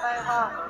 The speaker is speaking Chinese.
拜哈。